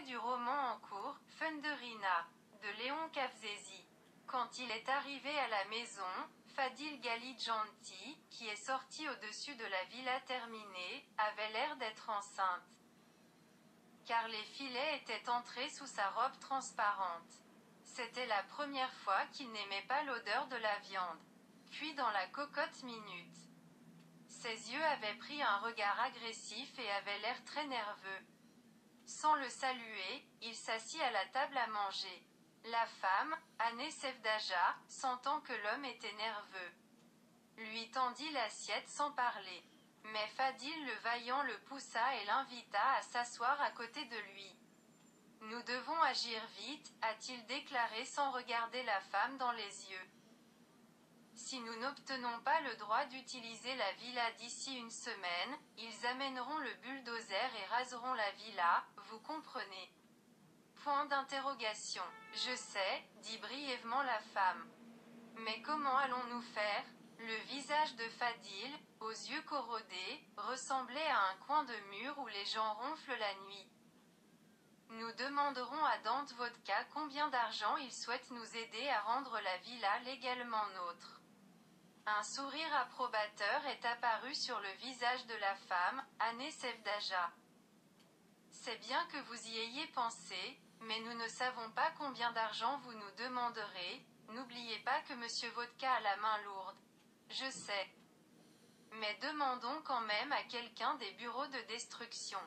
Du roman en cours, Funderina, de Léon Cavzesi. Quand il est arrivé à la maison, Fadil Galigianti, qui est sorti au-dessus de la villa terminée, avait l'air d'être enceinte. Car les filets étaient entrés sous sa robe transparente. C'était la première fois qu'il n'aimait pas l'odeur de la viande. Puis dans la cocotte minute. Ses yeux avaient pris un regard agressif et avaient l'air très nerveux. Sans le saluer, il s'assit à la table à manger. La femme, Anne Sevdaja, sentant que l'homme était nerveux, lui tendit l'assiette sans parler. Mais Fadil le vaillant le poussa et l'invita à s'asseoir à côté de lui. Nous devons agir vite, a-t-il déclaré sans regarder la femme dans les yeux. Si nous n'obtenons pas le droit d'utiliser la villa d'ici une semaine, ils amèneront le et raseront la villa, vous comprenez. Point d'interrogation. Je sais, dit brièvement la femme. Mais comment allons-nous faire? Le visage de Fadil, aux yeux corrodés, ressemblait à un coin de mur où les gens ronflent la nuit. Nous demanderons à Dante Vodka combien d'argent il souhaite nous aider à rendre la villa légalement nôtre. Un sourire approbateur est apparu sur le visage de la femme, Anne Sevdaja. C'est bien que vous y ayez pensé, mais nous ne savons pas combien d'argent vous nous demanderez, n'oubliez pas que monsieur Vodka a la main lourde. Je sais. Mais demandons quand même à quelqu'un des bureaux de destruction.